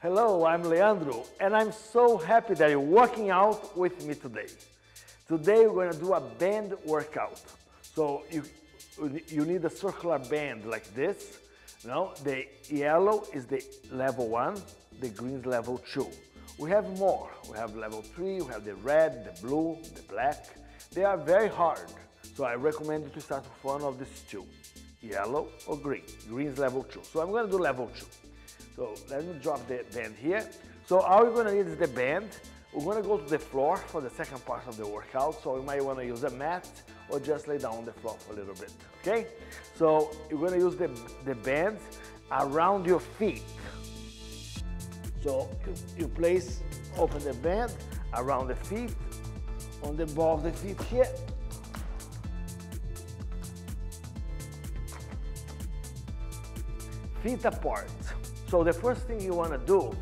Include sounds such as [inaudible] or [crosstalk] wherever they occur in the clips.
Hello, I'm Leandro, and I'm so happy that you're working out with me today. Today we're going to do a band workout. So you, you need a circular band like this. Now the yellow is the level one, the green is level two. We have more. We have level three, we have the red, the blue, the black. They are very hard. So I recommend you to start with one of these two, yellow or green. Green is level two. So I'm going to do level two. So let me drop the band here. So all you're gonna need is the band. We're gonna go to the floor for the second part of the workout. So you might wanna use a mat or just lay down on the floor for a little bit, okay? So you're gonna use the, the band around your feet. So you, you place, open the band around the feet, on the ball of the feet here. Feet apart. So the first thing you want to do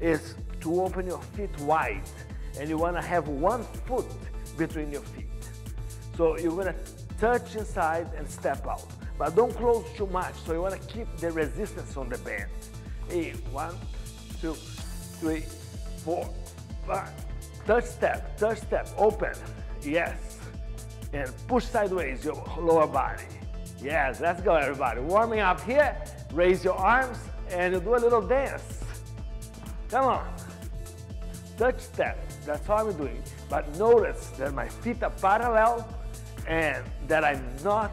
is to open your feet wide and you want to have one foot between your feet. So you're going to touch inside and step out. But don't close too much. So you want to keep the resistance on the band. One, two, three, four, five. Touch step, touch step, open. Yes. And push sideways your lower body. Yes, let's go everybody. Warming up here. Raise your arms and you do a little dance. Come on. Touch step. That's how I'm doing. But notice that my feet are parallel and that I'm not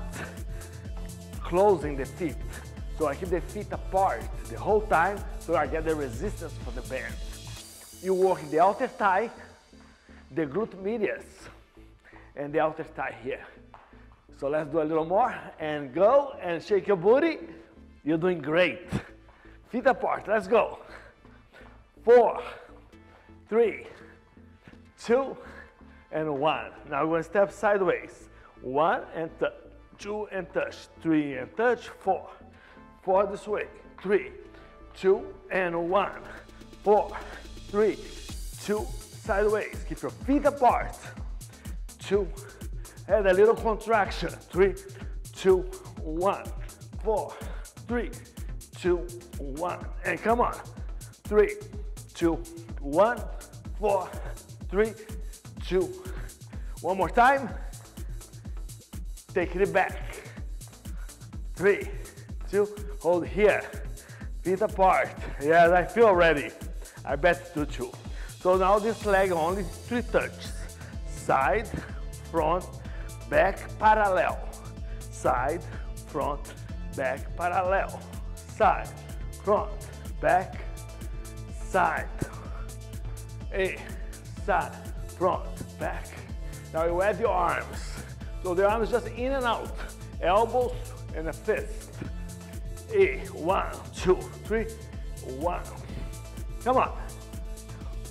closing the feet. So I keep the feet apart the whole time so I get the resistance for the band. You work the outer thigh, the glute medius, and the outer thigh here. So let's do a little more and go and shake your booty. You're doing great. Feet apart, let's go. Four, three, two, and one. Now we're gonna step sideways. One and touch, two and touch, three and touch, four. Four this way, three, two and one. Four, three, two, sideways. Keep your feet apart. Two, and a little contraction. Three, two, one, four, three, two, one, and come on. Three, two, one, four, three, two. One more time. Take it back. Three, two, hold here. Feet apart. Yes, I feel ready. I bet you too. So now this leg only three touches. Side, front, back, parallel. Side, front, back, parallel. Side, front, back, side. a side, front, back. Now you add your arms. So the arms just in and out. Elbows and a fist. A, one, two, three, one. Come on.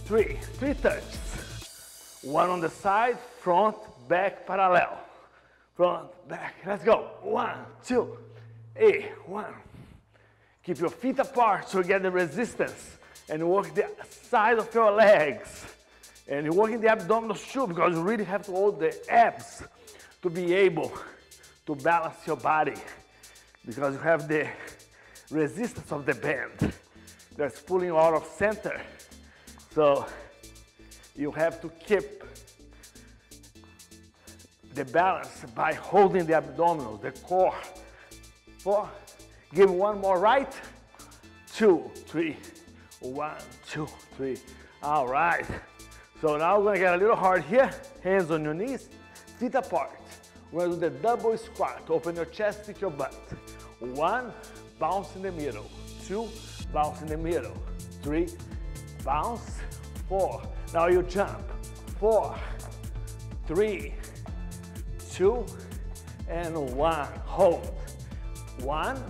Three, three touches. One on the side, front, back, parallel. Front, back. Let's go. One, two, eight, one. Keep your feet apart so you get the resistance and work the side of your legs. And working the abdominal too because you really have to hold the abs to be able to balance your body because you have the resistance of the band that's pulling you out of center. So you have to keep the balance by holding the abdominals, the core. Four, give one more right, two, three, one, two, three. All right. So now we're gonna get a little hard here. Hands on your knees, feet apart. We're gonna do the double squat. Open your chest, stick your butt. One, bounce in the middle. Two, bounce in the middle. Three, bounce. Four. Now you jump. Four, three, two, and one. Hold. One,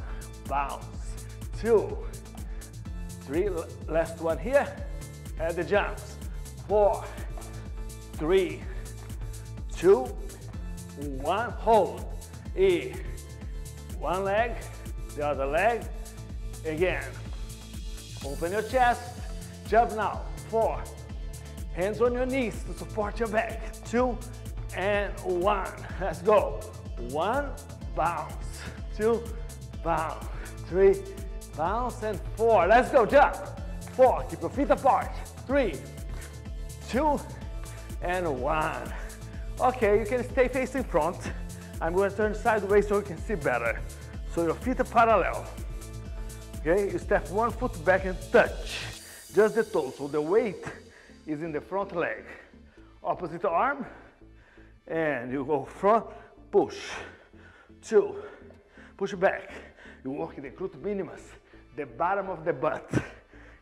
bounce. Two, three, last one here. Add the jumps. Four, three, two, one. Hold. E. One leg, the other leg. Again. Open your chest. Jump now. Four. Hands on your knees to support your back. Two and one. [laughs] Let's go. One, bounce. Two, bounce. Three, bounce, and four. Let's go. Jump. four, keep your feet apart, three, two, and one. Okay, you can stay facing front. I'm going to turn sideways so you can see better. So your feet are parallel. Okay, you step one foot back and touch. Just the toe, so the weight is in the front leg. Opposite arm, and you go front, push, two, push back. You work the glute minimus, the bottom of the butt.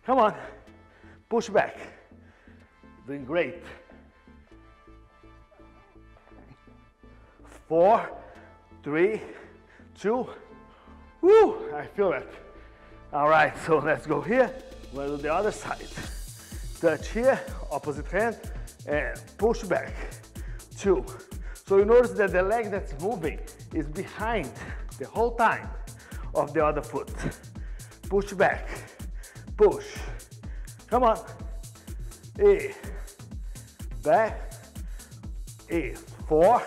Come on, push back. Doing great. Four, three, two, whoo, I feel it. All right, so let's go here. We're to do the other side. Touch here, opposite hand, and push back. Two. So you notice that the leg that's moving is behind the whole time of the other foot. Push back, push. Come on. E, back, E, four,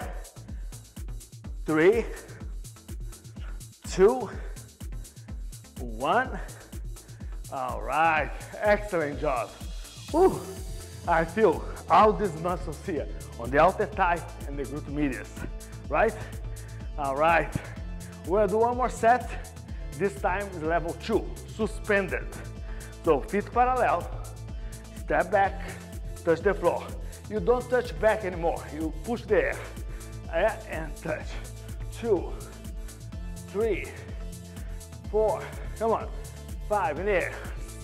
three, two, one. All right, excellent job. Whew. I feel all these muscles here on the outer thigh and the glute medius, right? All right, we're gonna do one more set. This time is level two, suspended. So feet parallel, step back, touch the floor. You don't touch back anymore, you push the air, and touch. Two, three, four, come on, five in the air,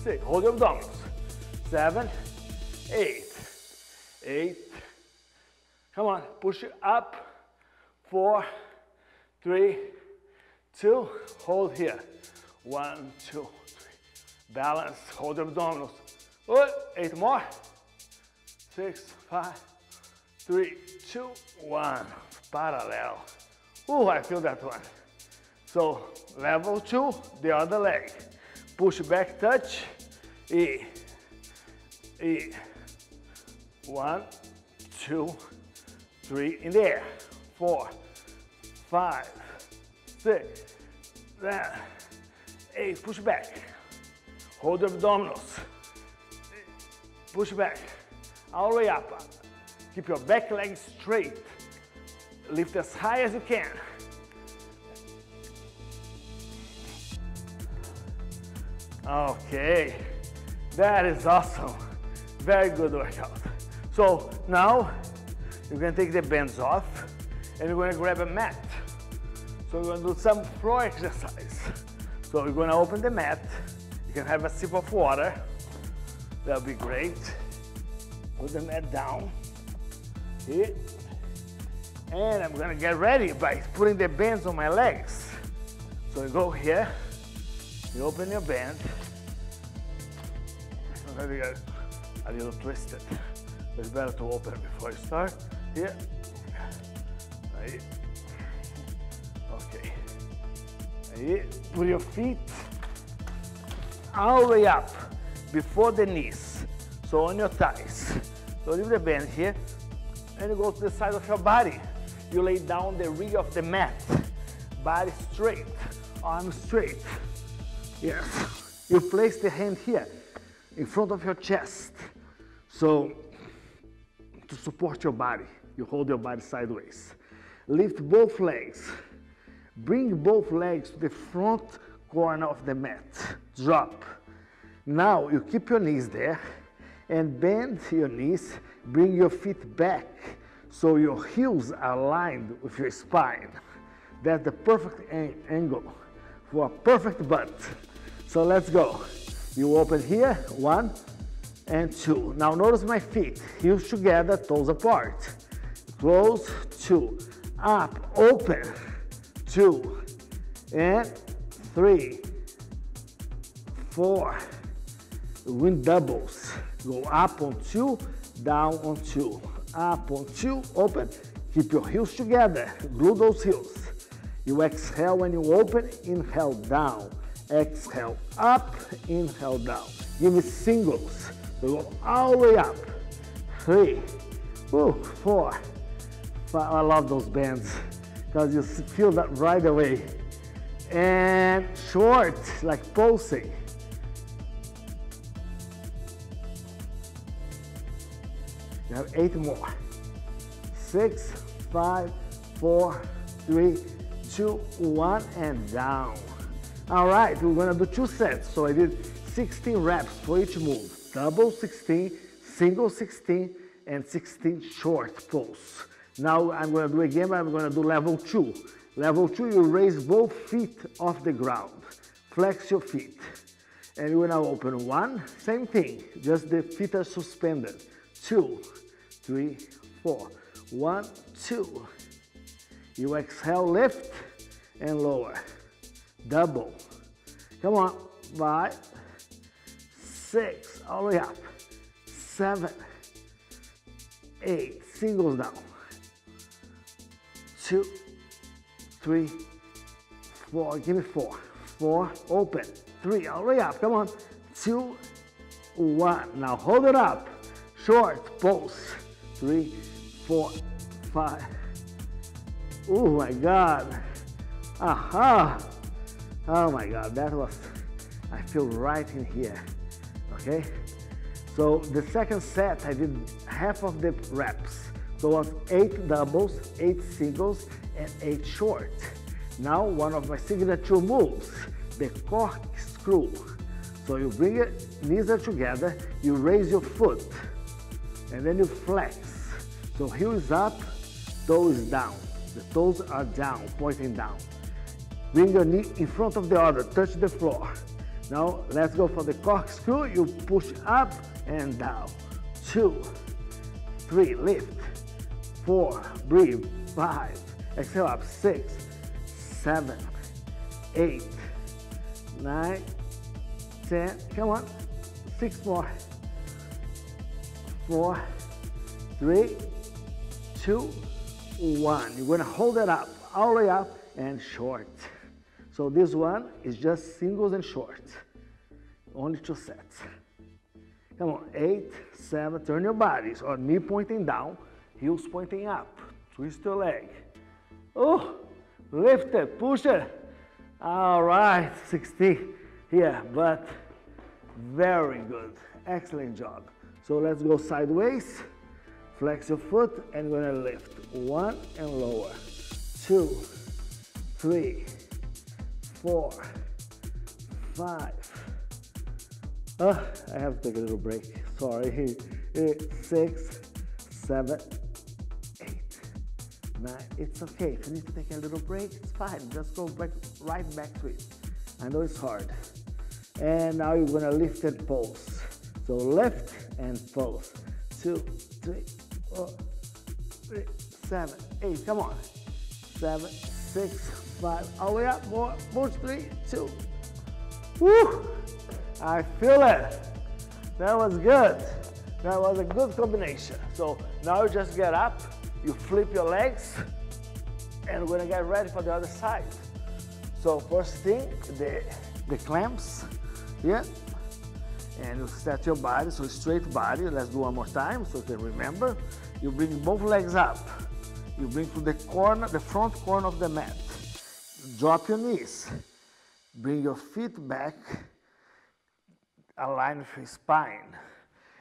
six, hold your abdominals, seven, eight, eight, come on, push it up, four, three, two, hold here, one, two, three, balance, hold your abdominals, Good. eight more, six, five, three, two, one, parallel. Ooh, I feel that one. So level two, the other leg. Push back, touch, E, E. One, two, three, in the air. Four, five, six, eight. Push back. Hold the abdominals. Push back. All the way up. Keep your back leg straight. Lift as high as you can. Okay, that is awesome. Very good workout. So now you're gonna take the bands off and you're gonna grab a mat. So we're gonna do some floor exercise. So we're gonna open the mat. You can have a sip of water. That'll be great. Put the mat down. Here. And I'm gonna get ready by putting the bands on my legs. So you go here, you open your band. Sometimes you get a little twisted. It's better to open before you start. Here. Aí. Put your feet all the way up before the knees. So on your thighs. So leave the band here and you go to the side of your body. You lay down the rig of the mat. Body straight, arm straight. Yes. You place the hand here in front of your chest. So to support your body, you hold your body sideways. Lift both legs. Bring both legs to the front corner of the mat. Drop. Now you keep your knees there and bend your knees. Bring your feet back so your heels are aligned with your spine. That's the perfect angle for a perfect butt. So let's go. You open here, one and two. Now notice my feet, heels together, toes apart. Close, two, up, open, two, and three, four. Wind doubles. Go up on two, down on two. Up on two, open. Keep your heels together. Glue those heels. You exhale when you open, inhale down. Exhale up, inhale down. Give me singles. We go all the way up. Three, ooh, four. I love those bands because you feel that right away. And short, like pulsing. You have eight more. Six, five, four, three, two, one, and down. All right, we're gonna do two sets. So I did 16 reps for each move. Double 16, single 16, and 16 short pulls. Now I'm gonna do again, I'm gonna do level two. Level two, you raise both feet off the ground. Flex your feet. And you're gonna open one, same thing, just the feet are suspended. Two, three, four. One, two. You exhale, lift, and lower. Double. Come on, five, six, all the way up. Seven, eight, singles down. Two, three, four, give me four. Four, open. Three, way up, come on. Two, one. Now hold it up. Short, pulse. Three, four, five. Oh my God. Aha. Oh my God, that was, I feel right in here, okay? So the second set, I did half of the reps. So it was eight doubles, eight singles, and eight short. Now one of my signature moves, the corkscrew. So you bring your knees are together, you raise your foot, and then you flex. So heel is up, toe is down. The toes are down, pointing down. Bring your knee in front of the other, touch the floor. Now let's go for the corkscrew. You push up and down. Two, three, lift. Four, breathe. Five, exhale up. Six, seven, eight, nine, ten. Come on. Six more. Four, three, two, one. You're gonna hold it up, all the way up and short. So this one is just singles and short, Only two sets. Come on, eight, seven, turn your bodies, or knee pointing down, heels pointing up. Twist your leg. Oh, lift it, push it. All right, 60 here, but very good. Excellent job. So let's go sideways. Flex your foot and we're gonna lift. One and lower. Two, three, four, five. Oh, I have to take a little break. Sorry. [laughs] Six, seven, It's okay. If you need to take a little break, it's fine. Just go back, right back to it. I know it's hard. And now you're gonna lift and pulse. So lift and pulse. Two, three, four, three, seven, eight. Come on. Seven, six, five. All the way up. More. Push. Three, two. Woo! I feel it. That was good. That was a good combination. So now you just get up, you flip your legs, and we're gonna get ready for the other side. So first thing, the, the clamps here, and you set your body, so straight body. Let's do one more time so you can remember. You bring both legs up. You bring to the corner, the front corner of the mat. Drop your knees. Bring your feet back align with your spine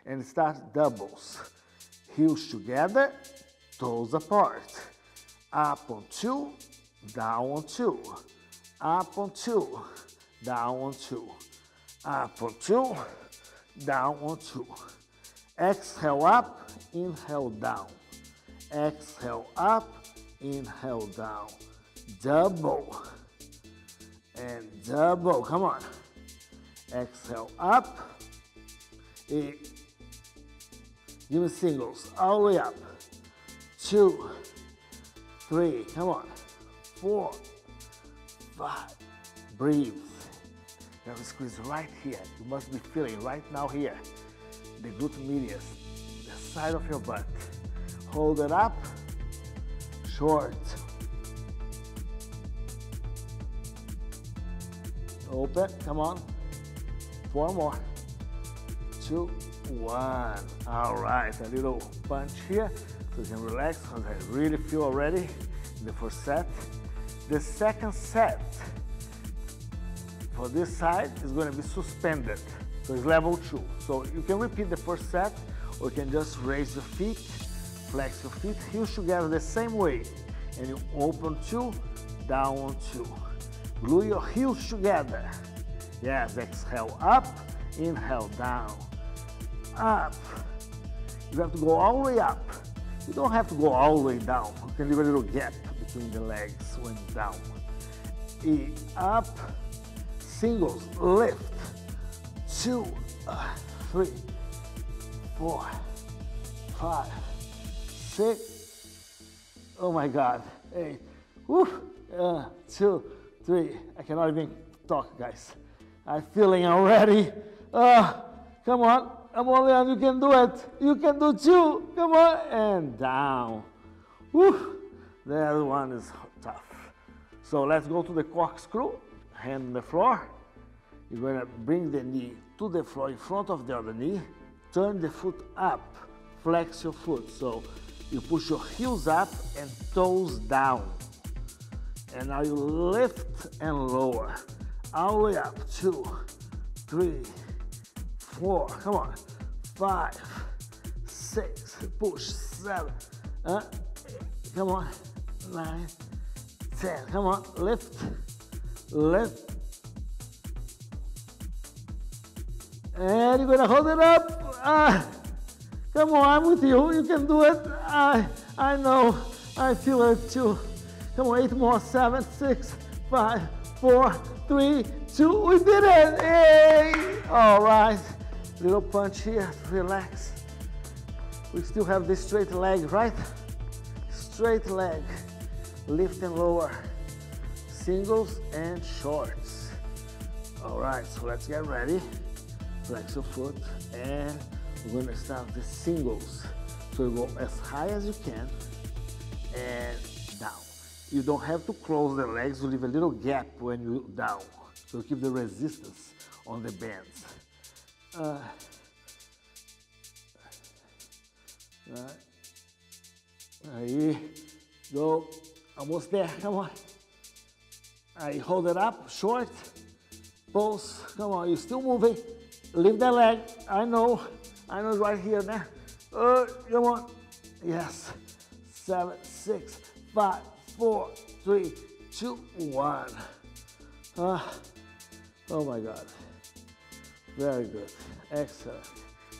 and start doubles. Heels together, toes apart. Up on two, down on two. Up on two, down on two. Up on two, down on two. Exhale up, inhale down. Exhale up, inhale down. Double and double. Come on. Exhale up. Eight. Give me singles all the way up. Two, three, come on. Four, five. Breathe. Now squeeze right here. You must be feeling right now here. The glute medius, the side of your butt. Hold it up. Short. Open. Come on. Four more. Two, one. All right, a little punch here so you can relax because I really feel already in the first set. The second set for this side is going to be suspended. So it's level two. So you can repeat the first set or you can just raise your feet, flex your feet, heels together the same way. And you open two, down two. Glue your heels together. Yes, exhale up, inhale down, up. You have to go all the way up. You don't have to go all the way down. You can leave a little gap between the legs when down. E up, singles, lift, two, uh, three, four, five, six. Oh my God, eight, woo, uh, two, three. I cannot even talk, guys. I'm feeling already. Uh, come on, Amolian, you can do it. You can do two. Come on, and down. Woo, that one is tough. So let's go to the corkscrew, hand on the floor. You're gonna bring the knee to the floor in front of the other knee, turn the foot up, flex your foot. So you push your heels up and toes down. And now you lift and lower. All the way up. Two, three, four. Come on. Five, six. Push. Seven. Uh, come on. Nine, ten. Come on. Lift. Lift. And you're gonna hold it up. Uh, come on, I'm with you. You can do it. I, I know. I feel it too. Come on, eight more. Seven, six, five, four, three, two. We did it. Hey! All right. Little punch here. Relax. We still have this straight leg, right? Straight leg. Lift and lower. Singles and shorts. All right, so let's get ready flex your foot and we're gonna start the singles. So you go as high as you can and down. You don't have to close the legs, you leave a little gap when you down. So keep the resistance on the bends. Uh, right. Go, almost there, come on. I hold it up, short, pulse, come on, you're still moving. Lift that leg. I know. I know it's right here now. Uh, come on. Yes. Seven, six, five, four, three, two, one. Uh, oh my God. Very good. Excellent.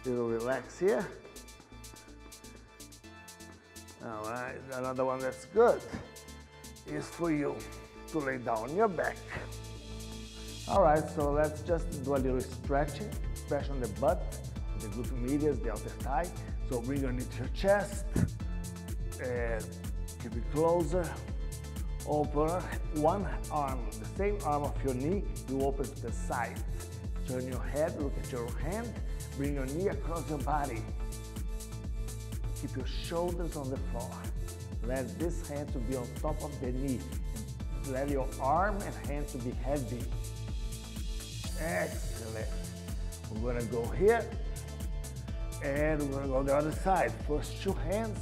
Little relax here. All right. Another one that's good is for you to lay down your back. All right, so let's just do a little stretching, stretch on the butt, the glute medius, the outer thigh. So bring your knee to your chest, and keep it closer. Open one arm, the same arm of your knee, you open to the side. Turn your head, look at your hand, bring your knee across your body. Keep your shoulders on the floor. Let this hand to be on top of the knee. Let your arm and hand to be heavy. Excellent. We're gonna go here and we're gonna go the other side. First two hands,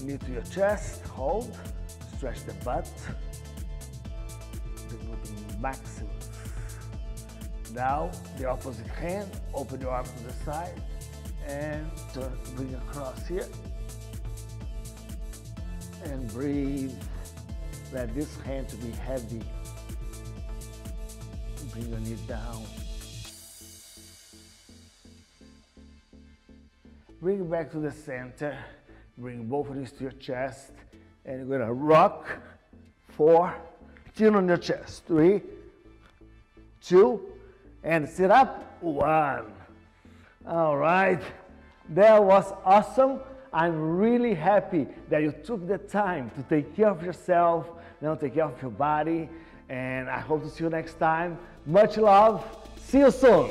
knee to your chest, hold, stretch the butt, go to maximum. Now the opposite hand, open your arm to the side and turn, bring across here and breathe. Let this hand to be heavy Bring your knee down. Bring it back to the center. Bring both knees to your chest. And you're gonna rock. Four. Chin on your chest. Three, two, and sit up. One. All right. That was awesome. I'm really happy that you took the time to take care of yourself, you take care of your body. And I hope to see you next time. Much love. See you soon.